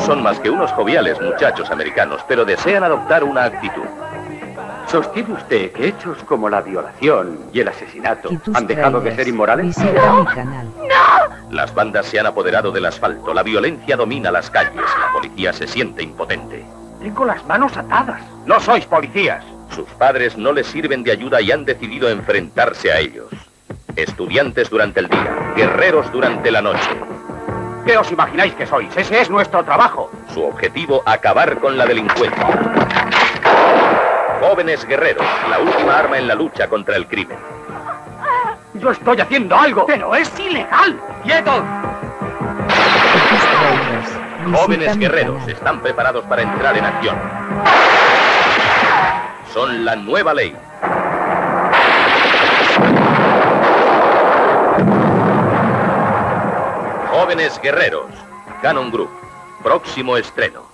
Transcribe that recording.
son más que unos joviales muchachos americanos, pero desean adoptar una actitud. ¿Sostiene usted que hechos como la violación y el asesinato han dejado de ser inmorales? Mi canal. Las bandas se han apoderado del asfalto, la violencia domina las calles, la policía se siente impotente. Tengo las manos atadas. No sois policías. Sus padres no les sirven de ayuda y han decidido enfrentarse a ellos. Estudiantes durante el día, guerreros durante la noche. ¿Qué os imagináis que sois? Ese es nuestro trabajo. Su objetivo, acabar con la delincuencia. Jóvenes guerreros, la última arma en la lucha contra el crimen. Yo estoy haciendo algo. Pero es ilegal. ¡Quietos! Jóvenes guerreros están preparados para entrar en acción. Son la nueva ley. Jóvenes guerreros. Canon Group. Próximo estreno.